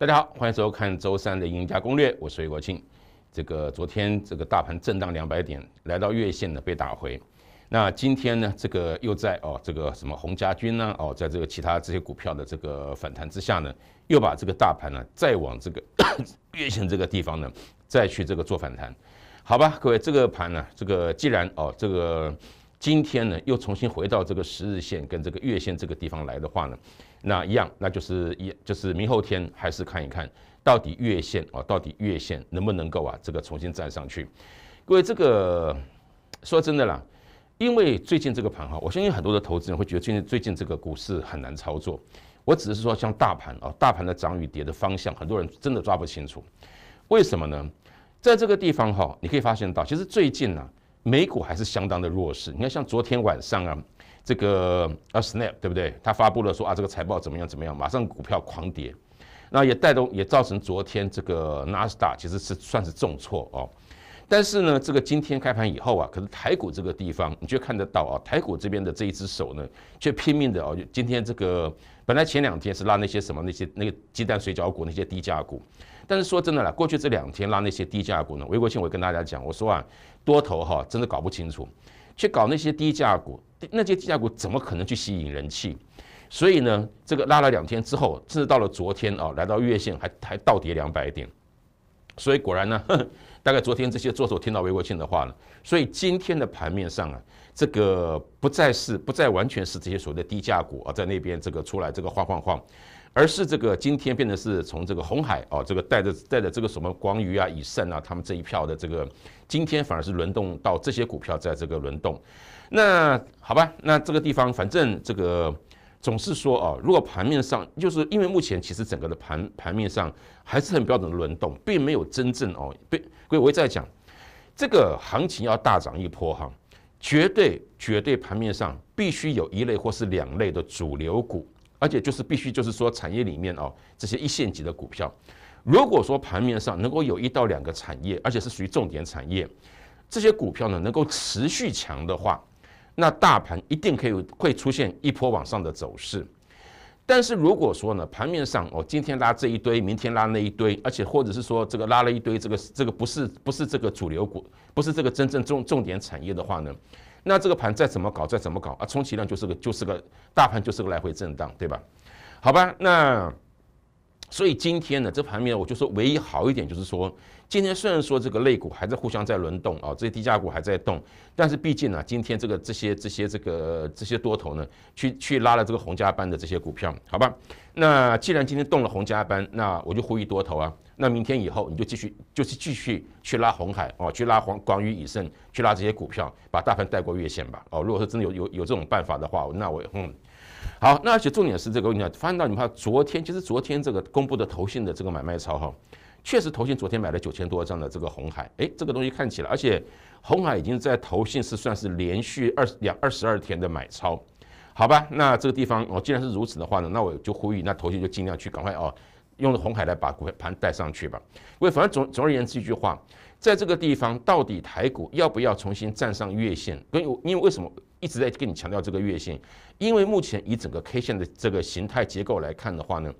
大家好，欢迎收看周三的赢家攻略，我是魏国庆。这个昨天这个大盘震荡两百点，来到月线呢被打回。那今天呢，这个又在哦这个什么洪家军呢哦，在这个其他这些股票的这个反弹之下呢，又把这个大盘呢再往这个 月线这个地方呢再去这个做反弹。好吧，各位，这个盘呢，这个既然哦这个今天呢又重新回到这个十日线跟这个月线这个地方来的话呢。那一样，那就是一就是明后天还是看一看到底月线啊，到底月线能不能够啊，这个重新站上去？各位，这个说真的啦，因为最近这个盘哈，我相信很多的投资人会觉得最近最近这个股市很难操作。我只是说像大盘啊，大盘的涨与跌的方向，很多人真的抓不清楚。为什么呢？在这个地方哈，你可以发现到，其实最近呢，美股还是相当的弱势。你看，像昨天晚上啊。这个啊，Snap 对不对？他发布了说啊，这个财报怎么样怎么样，马上股票狂跌，那也带动也造成昨天这个纳斯达其实是算是重挫哦。但是呢，这个今天开盘以后啊，可是台股这个地方你就看得到啊，台股这边的这一只手呢，却拼命的哦，今天这个本来前两天是拉那些什么那些那个鸡蛋水饺股那些低价股，但是说真的啦，过去这两天拉那些低价股呢，微国庆我跟大家讲，我说啊，多头哈真的搞不清楚。去搞那些低价股，那些低价股怎么可能去吸引人气？所以呢，这个拉了两天之后，甚至到了昨天啊，来到月线还还倒跌两百点。所以果然呢，大概昨天这些做手听到魏国庆的话了。所以今天的盘面上啊，这个不再是不再完全是这些所谓的低价股啊，在那边这个出来这个晃晃晃。而是这个今天变得是从这个红海哦，这个带着带着这个什么光宇啊、以盛啊，他们这一票的这个，今天反而是轮动到这些股票在这个轮动。那好吧，那这个地方反正这个总是说哦，如果盘面上就是因为目前其实整个的盘盘面上还是很标准的轮动，并没有真正哦，被各位我在讲这个行情要大涨一波哈，绝对绝对盘面上必须有一类或是两类的主流股。而且就是必须就是说产业里面哦这些一线级的股票，如果说盘面上能够有一到两个产业，而且是属于重点产业，这些股票呢能够持续强的话，那大盘一定可以会出现一波往上的走势。但是如果说呢盘面上哦今天拉这一堆，明天拉那一堆，而且或者是说这个拉了一堆，这个这个不是不是这个主流股，不是这个真正重重点产业的话呢？那这个盘再怎么搞，再怎么搞啊，充其量就是个就是个大盘，就是个来回震荡，对吧？好吧，那所以今天呢，这盘面我就说唯一好一点就是说，今天虽然说这个类股还在互相在轮动啊，这些低价股还在动，但是毕竟呢，今天这个这些这些这个这些多头呢，去去拉了这个红加班的这些股票，好吧？那既然今天动了红加班，那我就呼吁多头啊。那明天以后你就继续就是继续去拉红海哦，去拉黄广宇以盛，去拉这些股票，把大盘带过月线吧哦。如果说真的有有有这种办法的话，那我嗯好。那而且重点是这个，你看发现到你看昨天其实昨天这个公布的投信的这个买卖超哈，确实投信昨天买了九千多张的这个红海，哎，这个东西看起来，而且红海已经在投信是算是连续二两二十二天的买超，好吧？那这个地方哦，既然是如此的话呢，那我就呼吁那投信就尽量去赶快哦。用红海来把股盘带上去吧，因为反正总总而言之一句话，在这个地方到底台股要不要重新站上月线？跟因为为什么一直在跟你强调这个月线？因为目前以整个 K 线的这个形态结构来看的话呢，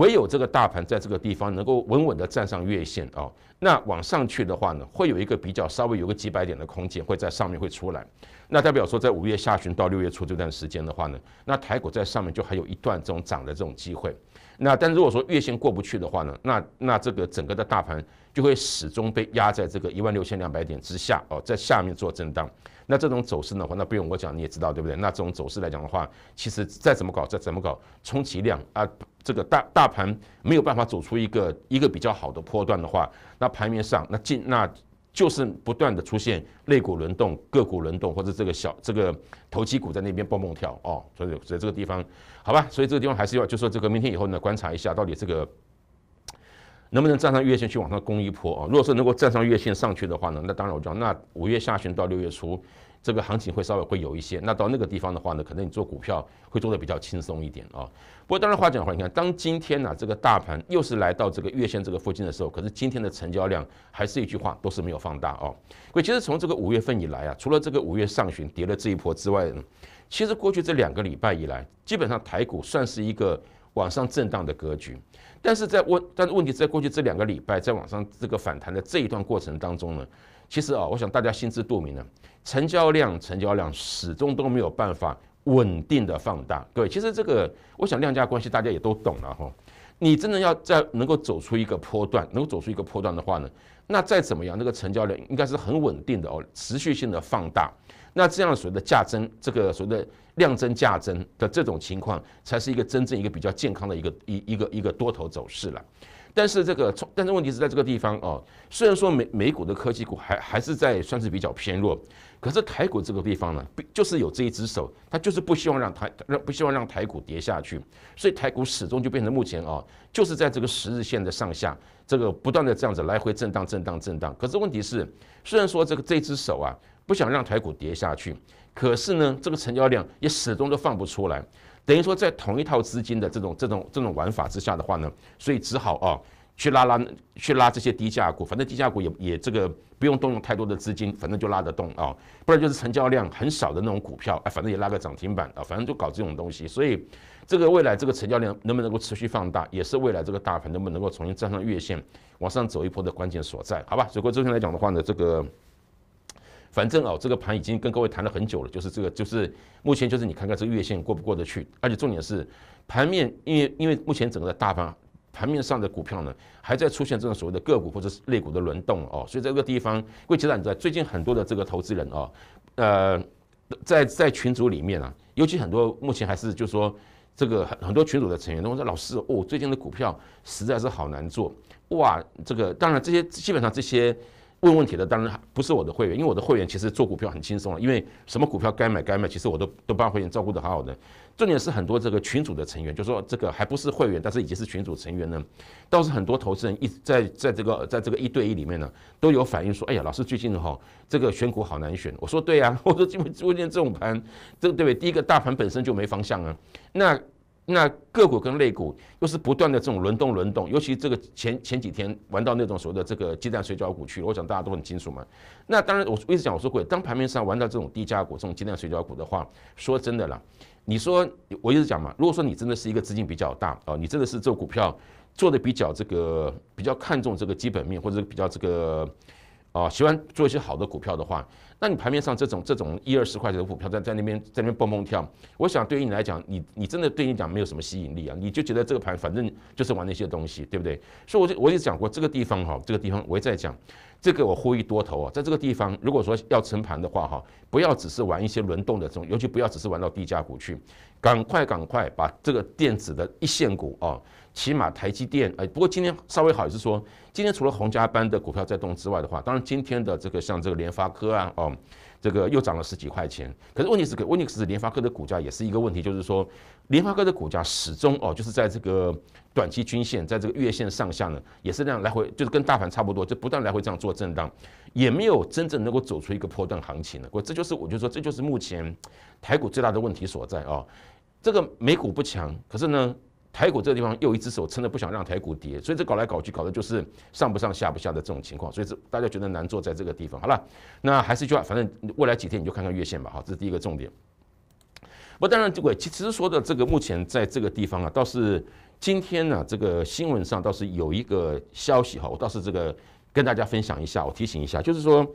唯有这个大盘在这个地方能够稳稳的站上月线哦，那往上去的话呢，会有一个比较稍微有个几百点的空间会在上面会出来，那代表说在五月下旬到六月初这段时间的话呢，那台股在上面就还有一段这种涨的这种机会。那但如果说月线过不去的话呢，那那这个整个的大盘就会始终被压在这个一万六千两百点之下哦，在下面做震荡。那这种走势的话，那不用我讲你也知道对不对？那这种走势来讲的话，其实再怎么搞再怎么搞，充其量啊，这个大大盘没有办法走出一个一个比较好的波段的话，那盘面上那进那。就是不断的出现类股轮动、个股轮动，或者这个小这个投机股在那边蹦蹦跳哦，所以所以这个地方，好吧，所以这个地方还是要就说这个明天以后呢，观察一下到底这个能不能站上月线去往上攻一波啊？如果说能够站上月线上去的话呢，那当然我讲，那五月下旬到六月初。这个行情会稍微会有一些，那到那个地方的话呢，可能你做股票会做的比较轻松一点啊。不过当然话讲的话，你看当今天呢这个大盘又是来到这个月线这个附近的时候，可是今天的成交量还是一句话都是没有放大哦。所以其实从这个五月份以来啊，除了这个五月上旬跌了这一波之外呢，其实过去这两个礼拜以来，基本上台股算是一个往上震荡的格局。但是在问，但是问题在过去这两个礼拜在往上这个反弹的这一段过程当中呢，其实啊，我想大家心知肚明了，成交量成交量始终都没有办法稳定的放大。各位，其实这个我想量价关系大家也都懂了哈。你真的要在能够走出一个波段，能够走出一个波段的话呢，那再怎么样，那个成交量应该是很稳定的哦，持续性的放大。那这样所谓的价增，这个所谓的量增价增的这种情况，才是一个真正一个比较健康的一个一一个一个多头走势了。但是这个，但是问题是在这个地方哦。虽然说美美股的科技股还还是在算是比较偏弱，可是台股这个地方呢，就是有这一只手，它就是不希望让台让不希望让台股跌下去，所以台股始终就变成目前哦，就是在这个十日线的上下，这个不断的这样子来回震荡震荡震荡。可是问题是，虽然说这个这只手啊不想让台股跌下去，可是呢，这个成交量也始终都放不出来。等于说，在同一套资金的这种这种这种玩法之下的话呢，所以只好啊去拉拉去拉这些低价股，反正低价股也也这个不用动用太多的资金，反正就拉得动啊，不然就是成交量很少的那种股票，哎，反正也拉个涨停板啊，反正就搞这种东西。所以这个未来这个成交量能不能够持续放大，也是未来这个大盘能不能够重新站上月线往上走一波的关键所在，好吧？所以昨天来讲的话呢，这个。反正哦，这个盘已经跟各位谈了很久了，就是这个，就是目前就是你看看这个月线过不过得去，而且重点是盘面，因为因为目前整个的大盘盘面上的股票呢，还在出现这种所谓的个股或者是类股的轮动哦，所以这个地方，各位其实你在最近很多的这个投资人哦，呃，在在群组里面啊，尤其很多目前还是就是说这个很很多群组的成员都说老师哦，最近的股票实在是好难做哇，这个当然这些基本上这些。问问题的当然不是我的会员，因为我的会员其实做股票很轻松了，因为什么股票该买该卖，其实我都都帮会员照顾得好好的。重点是很多这个群组的成员，就说这个还不是会员，但是已经是群组成员呢，倒是很多投资人一在在这个在这个一对一里面呢，都有反映说，哎呀，老师最近哈这个选股好难选。我说对呀，我说今今天这种盘，这对不对？第一个大盘本身就没方向啊，那。那个股跟类股又是不断的这种轮动轮动，尤其这个前前几天玩到那种所谓的这个鸡蛋水饺股去，我想大家都很清楚嘛。那当然，我一直讲我说过，当盘面上玩到这种低价股、这种鸡蛋水饺股的话，说真的啦，你说我一直讲嘛，如果说你真的是一个资金比较大哦，你真的是做股票做的比较这个比较看重这个基本面，或者比较这个啊喜欢做一些好的股票的话。那你盘面上这种这种一二十块钱的股票在在那边在那边蹦蹦跳，我想对于你来讲，你你真的对你讲没有什么吸引力啊，你就觉得这个盘反正就是玩那些东西，对不对？所以我就我也讲过这个地方哈，这个地方我也在讲，这个我呼吁多头啊，在这个地方如果说要成盘的话哈，不要只是玩一些轮动的这种，尤其不要只是玩到低价股去，赶快赶快把这个电子的一线股啊。起码台积电，哎，不过今天稍微好，也是说，今天除了红家班的股票在动之外的话，当然今天的这个像这个联发科啊，哦，这个又涨了十几块钱。可是问题是，问题是联发科的股价也是一个问题，就是说，联发科的股价始终哦，就是在这个短期均线，在这个月线上下呢，也是这样来回，就是跟大盘差不多，就不断来回这样做震荡，也没有真正能够走出一个波段行情的。我这就是我就说，这就是目前台股最大的问题所在啊。这个美股不强，可是呢？台股这个地方又一只手撑着不想让台股跌，所以这搞来搞去搞的就是上不上下不下的这种情况，所以这大家觉得难做在这个地方。好了，那还是就反正未来几天你就看看月线吧。好，这是第一个重点。不，当然这个其实说的这个目前在这个地方啊，倒是今天呢这个新闻上倒是有一个消息哈，我倒是这个跟大家分享一下，我提醒一下，就是说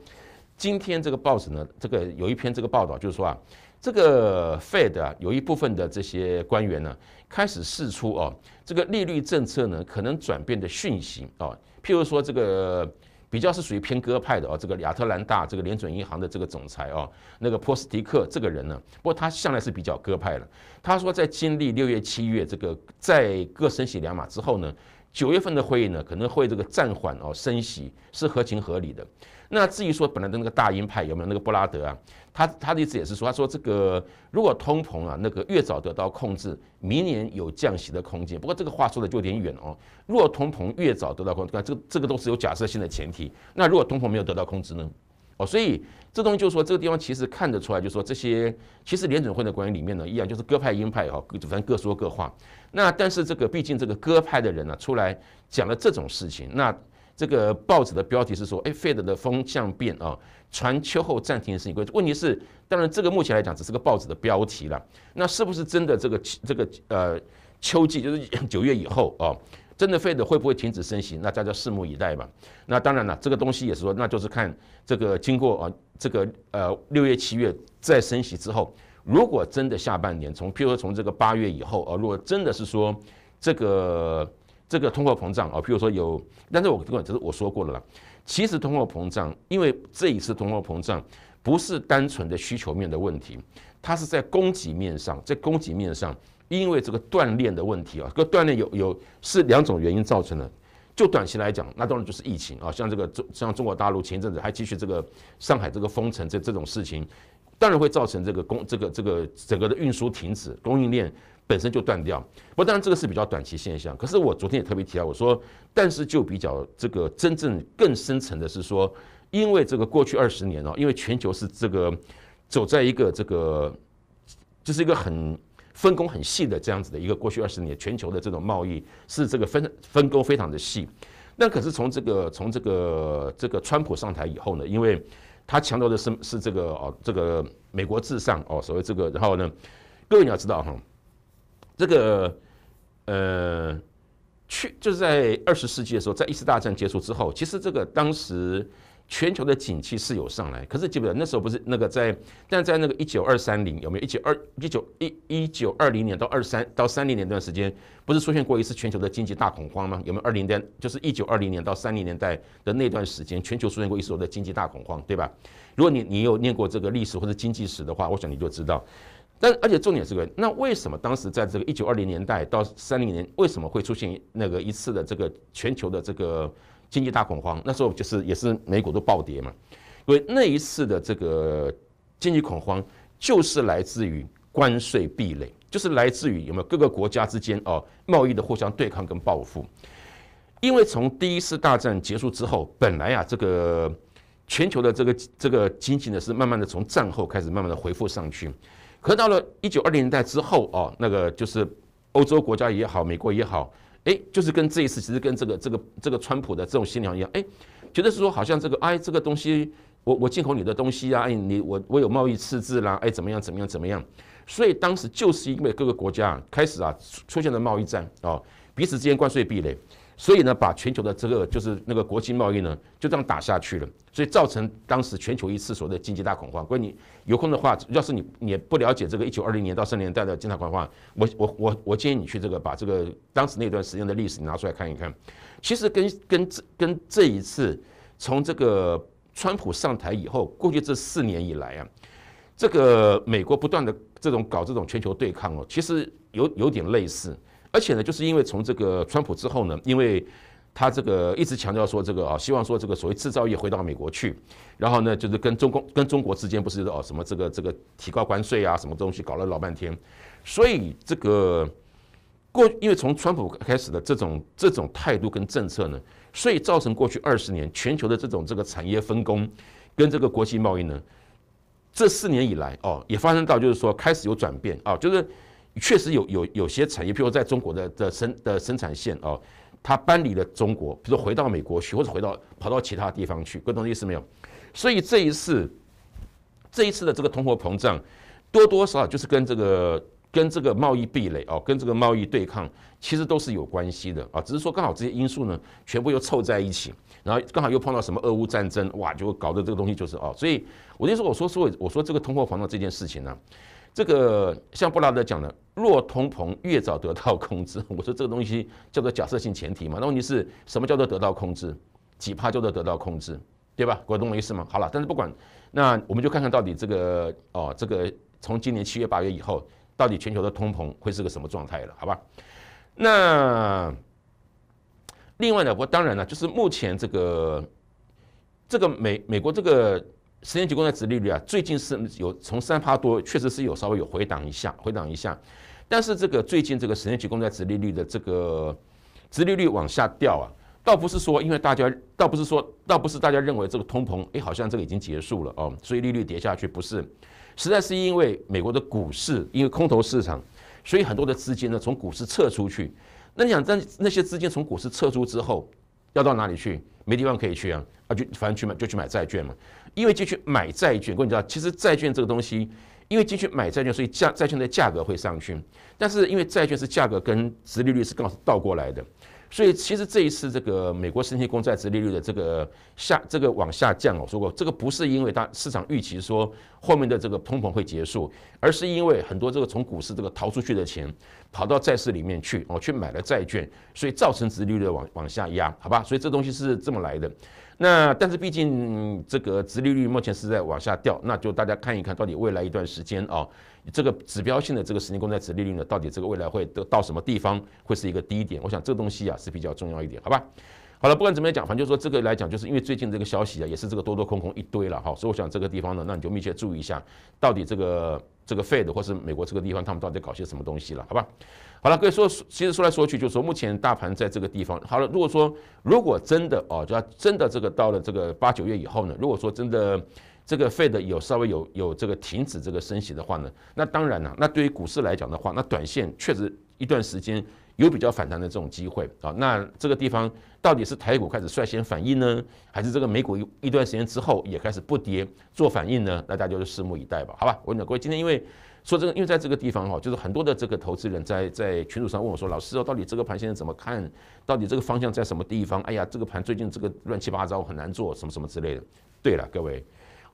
今天这个报纸呢，这个有一篇这个报道，就是说啊。这个 Fed 啊，有一部分的这些官员呢，开始试出哦，这个利率政策呢可能转变的讯息哦。譬如说，这个比较是属于偏鸽派的哦，这个亚特兰大这个联准银行的这个总裁哦，那个波斯蒂克这个人呢，不过他向来是比较鸽派的。他说，在经历六月、七月这个在各升息两码之后呢，九月份的会议呢可能会这个暂缓哦升息是合情合理的。那至于说本来的那个大鹰派有没有那个布拉德啊？他他的意思也是说，他说这个如果通膨啊那个越早得到控制，明年有降息的空间。不过这个话说的就有点远哦。如果通膨越早得到控制，这个这个都是有假设性的前提。那如果通膨没有得到控制呢？哦，所以这东西就是说，这个地方其实看得出来，就是说这些其实联准会的官员里面呢，一样就是鸽派鹰派哈，反正各说各话。那但是这个毕竟这个鸽派的人呢出来讲了这种事情，那。这个报纸的标题是说，哎，Fed 的风向变啊，传秋后暂停事情。问题是，当然这个目前来讲只是个报纸的标题了。那是不是真的这个这个呃秋季，就是 九月以后啊，真的费的会不会停止升息？那大家拭目以待吧。那当然了，这个东西也是说，那就是看这个经过啊，这个呃六月、七月再升息之后，如果真的下半年从，譬如说从这个八月以后啊，如果真的是说这个这个通货膨胀啊，譬如说有，但是我这个只是我说过了啦，其实通货膨胀，因为这一次通货膨胀不是单纯的需求面的问题，它是在供给面上，在供给面上。因为这个锻炼的问题啊，这个锻炼有有是两种原因造成的。就短期来讲，那当然就是疫情啊，像这个中像中国大陆前阵子还继续这个上海这个封城这这种事情，当然会造成这个供这个这个整个的运输停止，供应链本身就断掉。不过当然这个是比较短期现象。可是我昨天也特别提到，我说，但是就比较这个真正更深层的是说，因为这个过去二十年哦，因为全球是这个走在一个这个就是一个很。分工很细的这样子的一个过去二十年全球的这种贸易是这个分分工非常的细，那可是从这个从这个这个川普上台以后呢，因为他强调的是是这个哦这个美国至上哦所谓这个，然后呢，各位你要知道哈，这个呃去就是在二十世纪的时候，在一次大战结束之后，其实这个当时。全球的景气是有上来，可是记不得那时候不是那个在，但在那个一九二三零有没有一九二一九一一九二零年到二三到三零年段时间，不是出现过一次全球的经济大恐慌吗？有没有二零年就是一九二零年到三零年代的那段时间，全球出现过一次的经济大恐慌，对吧？如果你你有念过这个历史或者经济史的话，我想你就知道。但而且重点是个，那为什么当时在这个一九二零年代到三零年，为什么会出现那个一次的这个全球的这个？经济大恐慌，那时候就是也是美股都暴跌嘛，因为那一次的这个经济恐慌就是来自于关税壁垒，就是来自于有没有各个国家之间哦贸易的互相对抗跟报复。因为从第一次大战结束之后，本来啊这个全球的这个这个经济呢是慢慢的从战后开始慢慢的恢复上去，可到了一九二零年代之后哦，那个就是欧洲国家也好，美国也好。哎，就是跟这一次，其实跟这个这个这个川普的这种心理一样，哎，觉得是说好像这个哎，这个东西我我进口你的东西啊，哎，你我我有贸易赤字啦，哎，怎么样怎么样怎么样？所以当时就是因为各个国家开始啊出现了贸易战哦，彼此之间关税壁垒。所以呢，把全球的这个就是那个国际贸易呢，就这样打下去了，所以造成当时全球一次所谓的经济大恐慌。关于你有空的话，要是你你不了解这个一九二零年到三年代的经济大恐慌，我我我我建议你去这个把这个当时那段时间的历史拿出来看一看。其实跟跟这跟这一次从这个川普上台以后，过去这四年以来啊，这个美国不断的这种搞这种全球对抗哦，其实有有点类似。而且呢，就是因为从这个川普之后呢，因为他这个一直强调说这个啊，希望说这个所谓制造业回到美国去，然后呢，就是跟中共跟中国之间不是哦什么这个这个提高关税啊，什么东西搞了老半天，所以这个过因为从川普开始的这种这种态度跟政策呢，所以造成过去二十年全球的这种这个产业分工跟这个国际贸易呢，这四年以来哦，也发生到就是说开始有转变啊，就是。确实有有有些产业，譬如在中国的的生的生产线哦，它搬离了中国，比如回到美国去，或者回到跑到其他地方去，各懂意思没有？所以这一次这一次的这个通货膨胀，多多少少就是跟这个跟这个贸易壁垒哦，跟这个贸易对抗，其实都是有关系的啊。只是说刚好这些因素呢，全部又凑在一起，然后刚好又碰到什么俄乌战争，哇，就搞得这个东西就是哦。所以我就说，我说说我说这个通货膨胀这件事情呢。这个像布拉德讲的，若通膨越早得到控制，我说这个东西叫做假设性前提嘛。那问题是什么叫做得到控制？几帕叫做得到控制，对吧？我懂我意思吗？好了，但是不管，那我们就看看到底这个哦，这个从今年七月八月以后，到底全球的通膨会是个什么状态了？好吧？那另外呢，我当然了，就是目前这个这个美美国这个。十年期公债殖利率啊，最近是有从三趴多，确实是有稍微有回档一下，回档一下。但是这个最近这个十年期公债殖利率的这个殖利率往下掉啊，倒不是说因为大家，倒不是说，倒不是大家认为这个通膨，哎，好像这个已经结束了哦，所以利率跌下去，不是，实在是因为美国的股市因为空头市场，所以很多的资金呢从股市撤出去。那你想，在那些资金从股市撤出之后，要到哪里去？没地方可以去啊，啊就反正去买就去买债券嘛。因为进去买债券，各位你知道，其实债券这个东西，因为进去买债券，所以价债券的价格会上去。但是因为债券是价格跟殖利率是刚好是倒过来的，所以其实这一次这个美国十年公债殖利率的这个下这个往下降，我说过这个不是因为它市场预期说后面的这个通膨会结束，而是因为很多这个从股市这个逃出去的钱跑到债市里面去，哦去买了债券，所以造成殖利率往往下压，好吧？所以这东西是这么来的。那但是毕竟这个殖利率目前是在往下掉，那就大家看一看到底未来一段时间啊，这个指标性的这个十年公债殖利率呢，到底这个未来会得到什么地方会是一个低点？我想这个东西啊是比较重要一点，好吧？好了，不管怎么样讲，反正就说这个来讲，就是因为最近这个消息啊，也是这个多多空空一堆了哈，所以我想这个地方呢，那你就密切注意一下，到底这个这个 Fed 或是美国这个地方他们到底搞些什么东西了，好吧？好了，各位说，其实说来说去，就是说目前大盘在这个地方。好了，如果说如果真的哦，就要真的这个到了这个八九月以后呢，如果说真的这个费的有稍微有有这个停止这个升息的话呢，那当然了，那对于股市来讲的话，那短线确实一段时间有比较反弹的这种机会啊。那这个地方到底是台股开始率先反应呢，还是这个美股一一段时间之后也开始不跌做反应呢？那大家就拭目以待吧。好吧，我跟你讲，各位今天因为。说这个，因为在这个地方哈，就是很多的这个投资人在在群组上问我说：“老师哦，到底这个盘现在怎么看？到底这个方向在什么地方？哎呀，这个盘最近这个乱七八糟，很难做，什么什么之类的。”对了，各位，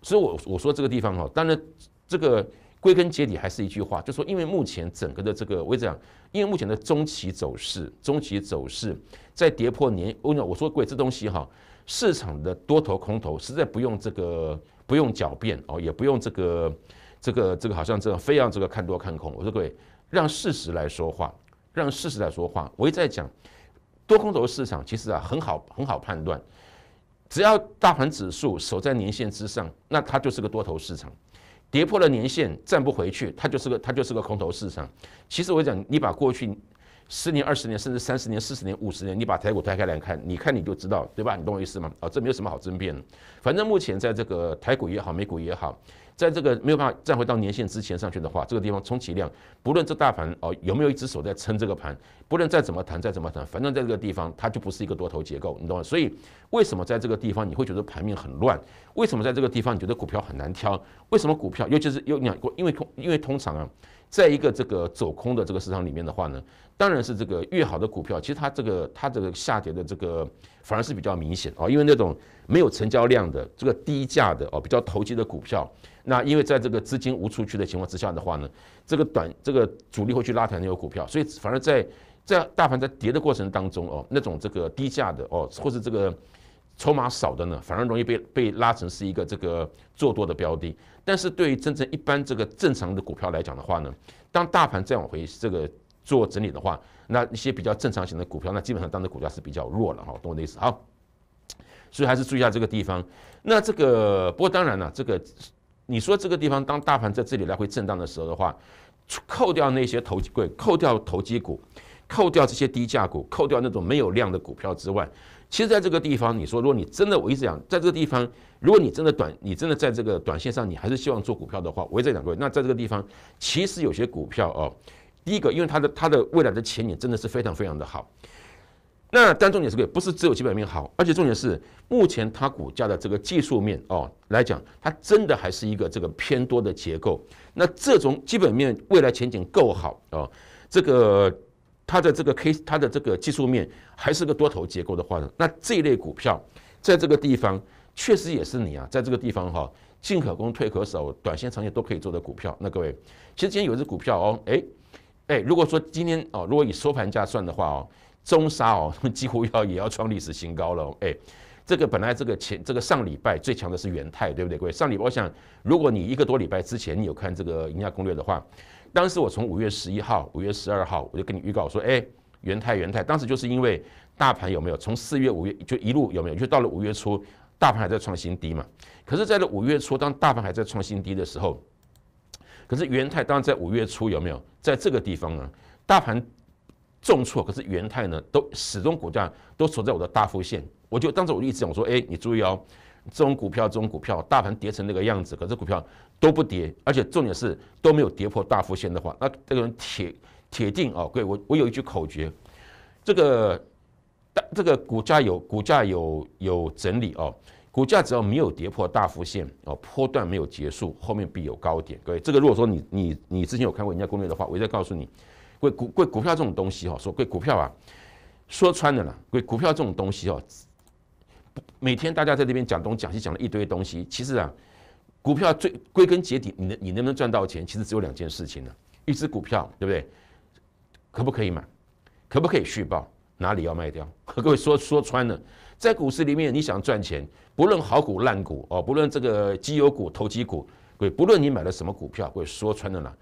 所以我我说这个地方哈，当然这个归根结底还是一句话，就说因为目前整个的这个我讲，因为目前的中期走势，中期走势在跌破年，我讲我说各位这东西哈，市场的多头空头实在不用这个不用狡辩哦，也不用这个。这个这个好像这样，非要这个看多看空。我说各位，让事实来说话，让事实来说话。我一再讲，多空头市场其实啊很好很好判断，只要大盘指数守在年线之上，那它就是个多头市场；跌破了年线站不回去，它就是个它就是个空头市场。其实我讲，你把过去十年、二十年，甚至三十年、四十年、五十年，你把台股推开来看，你看你就知道，对吧？你懂我意思吗？啊，这没有什么好争辩的。反正目前在这个台股也好，美股也好。在这个没有办法站回到年线之前上去的话，这个地方充其量，不论这大盘哦有没有一只手在撑这个盘，不论再怎么弹再怎么弹，反正在这个地方它就不是一个多头结构，你懂吗？所以为什么在这个地方你会觉得盘面很乱？为什么在这个地方你觉得股票很难挑？为什么股票，尤其是有两个，因为通因为通常啊，在一个这个走空的这个市场里面的话呢，当然是这个越好的股票，其实它这个它这个下跌的这个反而是比较明显哦，因为那种没有成交量的这个低价的哦比较投机的股票。那因为在这个资金无出去的情况之下的话呢，这个短这个主力会去拉抬那个股票，所以反而在在大盘在跌的过程当中哦，那种这个低价的哦，或是这个筹码少的呢，反而容易被被拉成是一个这个做多的标的。但是对于真正一般这个正常的股票来讲的话呢，当大盘再往回这个做整理的话，那一些比较正常型的股票，那基本上当的股价是比较弱了哈，懂我的意思？好，所以还是注意一下这个地方。那这个不过当然了，这个。你说这个地方当大盘在这里来回震荡的时候的话，扣掉那些投机股，扣掉投机股，扣掉这些低价股，扣掉那种没有量的股票之外，其实在这个地方，你说如果你真的我一直讲，在这个地方，如果你真的短，你真的在这个短线上，你还是希望做股票的话，我也在讲各位，那在这个地方，其实有些股票哦，第一个，因为它的它的未来的前景真的是非常非常的好。那但重点是个，不是只有基本面好，而且重点是目前它股价的这个技术面哦来讲，它真的还是一个这个偏多的结构。那这种基本面未来前景够好哦，这个它的这个 K 它的这个技术面还是个多头结构的话呢，那这一类股票在这个地方确实也是你啊，在这个地方哈进可攻退可守，短线长线都可以做的股票。那各位，其实今天有一只股票哦，哎哎，如果说今天哦，如果以收盘价算的话哦。中沙哦，几乎要也要创历史新高了。哎，这个本来这个前这个上礼拜最强的是元泰，对不对？各位，上礼拜我想，如果你一个多礼拜之前你有看这个赢家攻略的话，当时我从五月十一号、五月十二号我就跟你预告说，哎，元泰元泰，当时就是因为大盘有没有从四月、五月就一路有没有，就到了五月初，大盘还在创新低嘛。可是，在了五月初，当大盘还在创新低的时候，可是元泰当然在五月初有没有在这个地方呢？大盘。重挫，可是元泰呢，都始终股价都守在我的大幅线。我就当时我就一直讲，我说，哎，你注意哦，这种股票，这种股票，大盘跌成那个样子，可是股票都不跌，而且重点是都没有跌破大幅线的话，那这个人铁铁定哦，各位，我我有一句口诀，这个大这个股价有股价有有整理哦，股价只要没有跌破大幅线哦，波段没有结束，后面必有高点。各位，这个如果说你你你之前有看过人家攻略的话，我再告诉你，贵股贵股票这种东西哈，说贵股票啊，说穿了啦，贵股票这种东西哦，每天大家在这边讲东讲西讲了一堆东西，其实啊，股票最归根结底，你能你能不能赚到钱，其实只有两件事情呢，一只股票对不对？可不可以买？可不可以续报？哪里要卖掉？各位说说穿了，在股市里面，你想赚钱，不论好股烂股哦，不论这个绩优股、投机股，各位不论你买了什么股票，各位说穿了啦，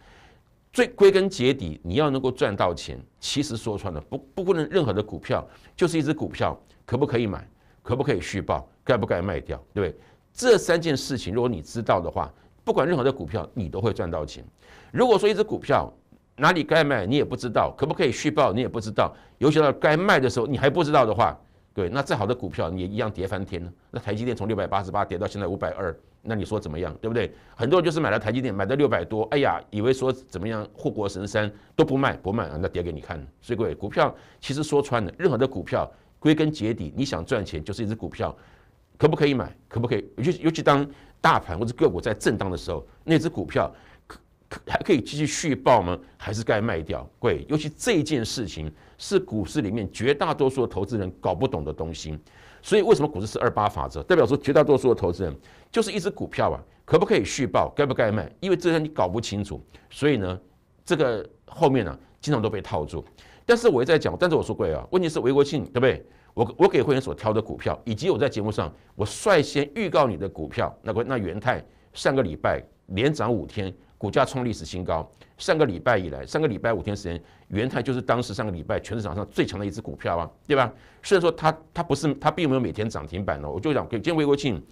最归根结底，你要能够赚到钱，其实说穿了，不不论任何的股票，就是一只股票，可不可以买？可不可以续报？该不该卖掉？对不对？这三件事情，如果你知道的话，不管任何的股票，你都会赚到钱。如果说一只股票，哪里该卖你也不知道，可不可以续报你也不知道，尤其到该卖的时候你还不知道的话，对，那再好的股票你也一样跌翻天了。那台积电从六百八十八跌到现在五百二，那你说怎么样，对不对？很多人就是买了台积电，买到六百多，哎呀，以为说怎么样护国神山都不卖不卖啊，那跌给你看。所以各位，股票其实说穿了，任何的股票归根结底，你想赚钱就是一只股票，可不可以买？可不可以？尤其尤其当大盘或者个股在震荡的时候，那只股票。还可以继续续报吗？还是该卖掉？贵，尤其这件事情是股市里面绝大多数的投资人搞不懂的东西。所以为什么股市是二八法则？代表说绝大多数的投资人就是一只股票啊，可不可以续报？该不该卖？因为这些你搞不清楚，所以呢，这个后面呢经常都被套住。但是我也在讲，但是我说贵啊，问题是韦国庆对不对？我我给会员所挑的股票，以及我在节目上我率先预告你的股票，那个那元泰上个礼拜连涨五天。股价创历史新高，上个礼拜以来，上个礼拜五天时间，元泰就是当时上个礼拜全市场上最强的一只股票啊，对吧？虽然说它它不是它并没有每天涨停板哦，我就讲给今天微国庆，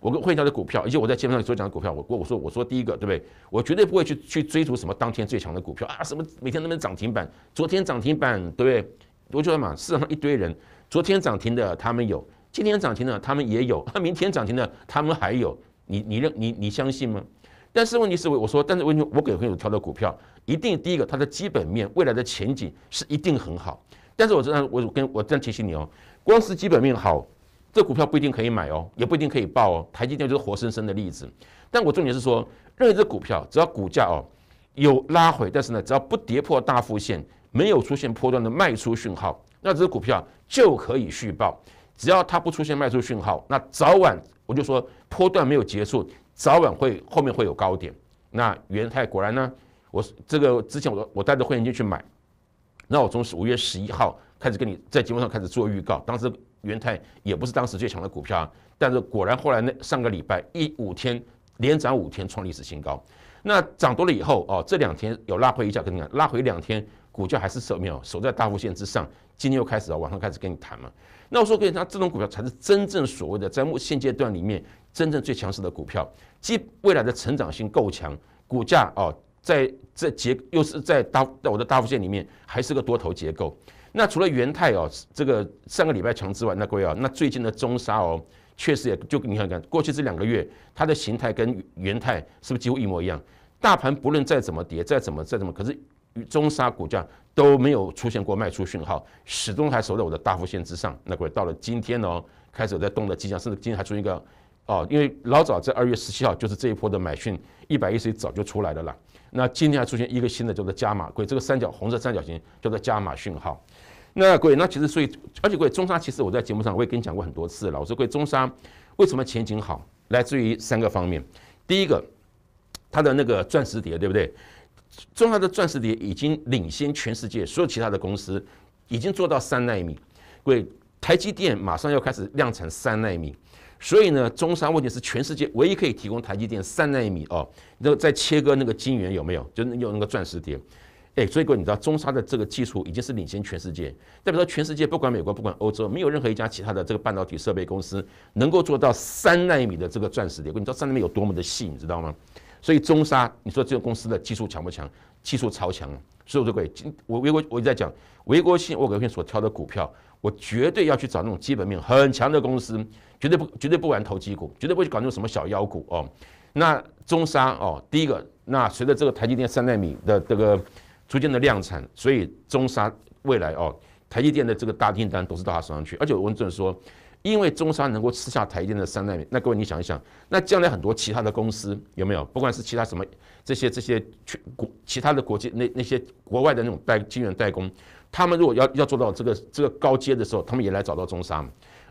我跟会员的股票，以及我在节目上所讲的股票，我我我说我说第一个对不对？我绝对不会去去追逐什么当天最强的股票啊，什么每天能不能涨停板？昨天涨停板对不对？我觉得嘛，市场上一堆人，昨天涨停的他们有，今天涨停的他们也有，那明天涨停的他们还有，你你认你你相信吗？但是问题是，我我说，但是问题，我给朋友挑的股票，一定第一个，它的基本面未来的前景是一定很好。但是我这样，我跟我这样提醒你哦，光是基本面好，这股票不一定可以买哦，也不一定可以报哦。台积电就是活生生的例子。但我重点是说，任何一只股票，只要股价哦有拉回，但是呢，只要不跌破大幅线，没有出现波段的卖出讯号，那这只股票就可以续报。只要它不出现卖出讯号，那早晚我就说波段没有结束。早晚会后面会有高点，那元泰果然呢？我这个之前我我带着会员进去买，那我从五月十一号开始跟你在节目上开始做预告，当时元泰也不是当时最强的股票，啊但是果然后来那上个礼拜一五天连涨五天创历史新高，那涨多了以后哦，这两天有拉回一下，跟你讲拉回两天，股价还是守没有守在大幅线之上，今天又开始啊晚上开始跟你谈嘛，那我说跟你讲，这种股票才是真正所谓的在目现阶段里面。真正最强势的股票，即未来的成长性够强，股价哦，在这结又是在大在我的大幅线里面，还是个多头结构。那除了元泰哦，这个上个礼拜强之外，那各位啊，那最近的中沙哦，确实也就你看看，过去这两个月它的形态跟元泰是不是几乎一模一样？大盘不论再怎么跌，再怎么再怎么，可是中沙股价都没有出现过卖出讯号，始终还守在我的大幅线之上。那各位到了今天哦，开始有在动的迹象，甚至今天还出现一个。哦，因为老早在二月十七号就是这一波的买讯一百一十一早就出来的了。那今天还出现一个新的叫做加码柜，这个三角红色三角形叫做加码讯号。那各位，那其实所以而且各位中沙其实我在节目上我也跟你讲过很多次了。我说各位中沙为什么前景好，来自于三个方面。第一个，它的那个钻石碟，对不对？中沙的钻石碟已经领先全世界所有其他的公司，已经做到三纳米。各位，台积电马上要开始量产三纳米。所以呢，中沙问题是全世界唯一可以提供台积电三纳米哦，那在切割那个晶圆有没有？就是用那个钻石碟，哎，所以各位你知道中沙的这个技术已经是领先全世界，代表说全世界不管美国不管欧洲，没有任何一家其他的这个半导体设备公司能够做到三纳米的这个钻石碟。你知道三纳米有多么的细，你知道吗？所以中沙，你说这个公司的技术强不强？技术超强。所以我说各位，我维国我在讲维国信沃格片所挑的股票。我绝对要去找那种基本面很强的公司，绝对不绝对不玩投机股，绝对不会去搞那种什么小妖股哦。那中沙哦，第一个，那随着这个台积电三纳米的这个逐渐的量产，所以中沙未来哦，台积电的这个大订单都是到他手上去。而且我问郑说因为中沙能够吃下台积电的三纳米，那各位你想一想，那将来很多其他的公司有没有？不管是其他什么这些这些全国其他的国际那那些国外的那种代晶圆代工，他们如果要要做到这个这个高阶的时候，他们也来找到中沙。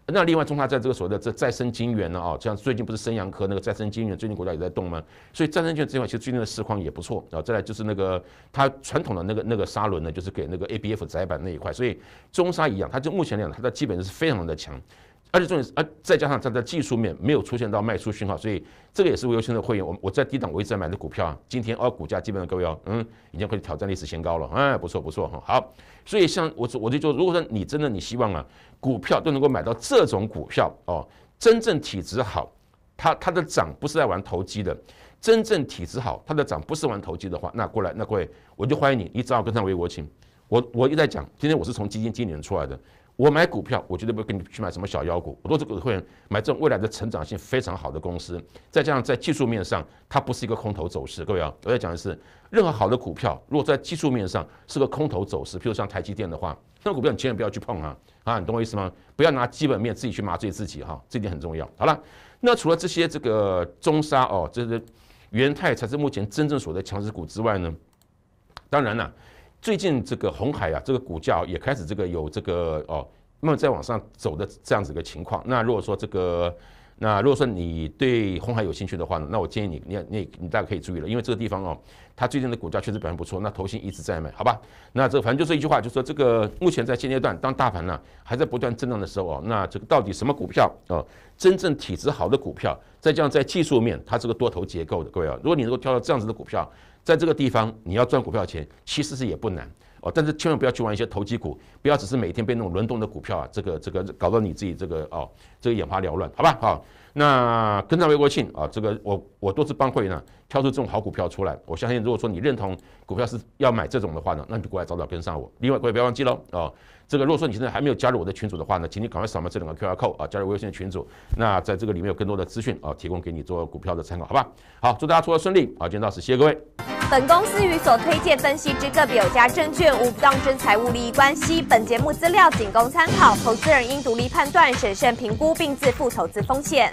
那另外，中沙在这个所谓的这再生晶圆呢啊，像最近不是升阳科那个再生晶圆，最近国家也在动吗？所以再生晶圆这块其实最近的市况也不错啊。再来就是那个它传统的那个那个砂轮呢，就是给那个 ABF 载板那一块，所以中沙一样，它就目前来讲，它的基本是非常的强。而且重点是，啊，再加上它的技术面没有出现到卖出讯号，所以这个也是我优先的会员。我我在低档我一直在买的股票啊，今天哦股价基本上各位哦，嗯，已经可以挑战历史新高了，哎，不错不错哈。好，所以像我我就说，如果说你真的你希望啊，股票都能够买到这种股票哦，真正体质好，它它的涨不是在玩投机的，真正体质好，它的涨不是玩投机的话，那过来那各位我就欢迎你，你只要跟上为国情。我我一再讲，今天我是从基金经理人出来的。我买股票，我绝对不会跟你去买什么小妖股。我都是会员买这种未来的成长性非常好的公司，再加上在技术面上，它不是一个空头走势。各位啊，我在讲的是，任何好的股票，如果在技术面上是个空头走势，譬如像台积电的话，那股票你千万不要去碰啊！啊，你懂我意思吗？不要拿基本面自己去麻醉自己哈，这点很重要。好了，那除了这些这个中沙哦，这是元泰才是目前真正所的强势股之外呢，当然了。最近这个红海啊，这个股价也开始这个有这个哦，慢慢在往上走的这样子一个情况。那如果说这个，那如果说你对红海有兴趣的话呢，那我建议你，你你你大家可以注意了，因为这个地方哦，它最近的股价确实表现不错，那投信一直在买，好吧？那这反正就是一句话，就是说这个目前在现阶段，当大盘呢还在不断震荡的时候哦，那这个到底什么股票哦，真正体质好的股票，再加上在技术面它这个多头结构的各位啊，如果你能够挑到这样子的股票。在这个地方，你要赚股票钱，其实是也不难哦。但是千万不要去玩一些投机股，不要只是每天被那种轮动的股票啊，这个这个搞到你自己这个哦，这个眼花缭乱，好吧？好，那跟上微国庆啊，这个我我多次帮会呢挑出这种好股票出来。我相信，如果说你认同股票是要买这种的话呢，那你就过来早早跟上我。另外，各位不要忘记喽啊。这个如果说你现在还没有加入我的群组的话呢，请你赶快扫描这两个 QR code 啊，加入微信的群组。那在这个里面有更多的资讯啊，提供给你做股票的参考，好吧？好，祝大家出的顺利啊！今天到此，谢谢各位。本公司与所推荐分析之个别有价证券无不当之财务利益关系。本节目资料仅供参考，投资人应独立判断、审慎评估并自负投资风险。